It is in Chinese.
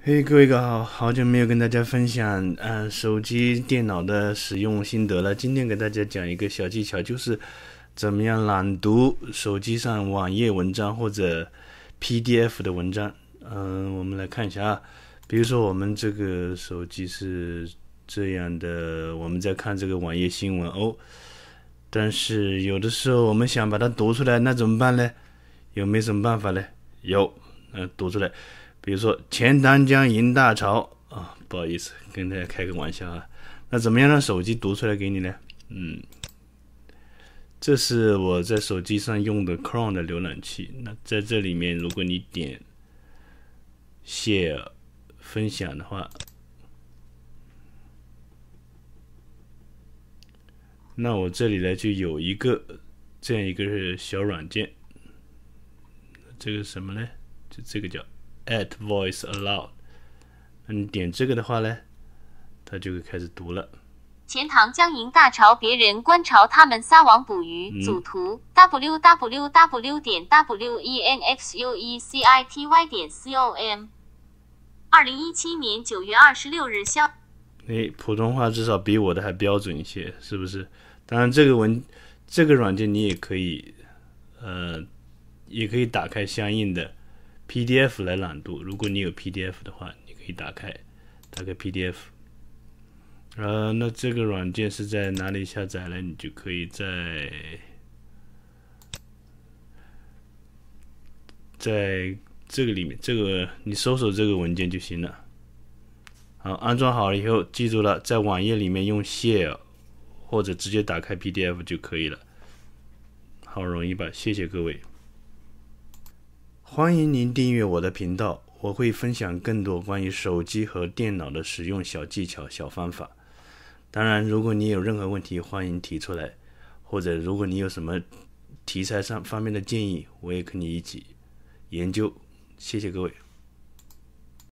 嘿，各位哥好，好久没有跟大家分享呃手机、电脑的使用心得了。今天给大家讲一个小技巧，就是怎么样朗读手机上网页文章或者 PDF 的文章。嗯，我们来看一下啊，比如说我们这个手机是这样的，我们在看这个网页新闻哦。但是有的时候我们想把它读出来，那怎么办呢？有没有什么办法呢？有，嗯，读出来。比如说钱塘江迎大潮啊，不好意思，跟大家开个玩笑啊。那怎么样让手机读出来给你呢？嗯，这是我在手机上用的 Chrome 的浏览器。那在这里面，如果你点 Share 分享的话，那我这里呢就有一个这样一个小软件。这个什么呢？就这个叫。At voice aloud，那你点这个的话呢，它就会开始读了。钱塘江迎大潮，别人观潮，他们撒网捕鱼。组图：w w w 点 w e n x u e c i t y 点 c o m。二零一七年九月二十六日消。哎，普通话至少比我的还标准一些，是不是？当然，这个文这个软件你也可以，呃，也可以打开相应的。PDF 来朗读，如果你有 PDF 的话，你可以打开，打开 PDF。呃，那这个软件是在哪里下载呢？你就可以在在这个里面，这个你搜索这个文件就行了。好，安装好了以后，记住了，在网页里面用 Share 或者直接打开 PDF 就可以了。好容易吧？谢谢各位。欢迎您订阅我的频道，我会分享更多关于手机和电脑的使用小技巧、小方法。当然，如果你有任何问题，欢迎提出来，或者如果你有什么题材上方面的建议，我也跟你一起研究。谢谢各位。